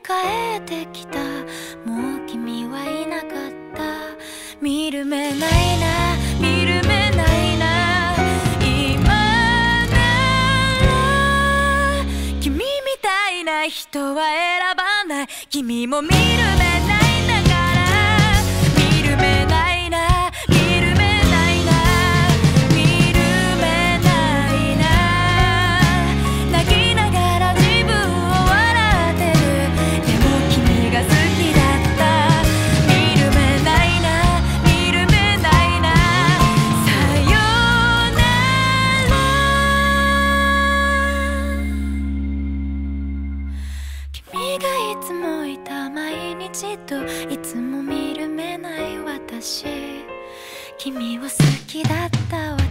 帰ってきた。もう君はいなかった。見る目ないな。見る目ないな。今なら君みたいな人は選ばない。君も見る目ないつも見る目ない私。君を好きだった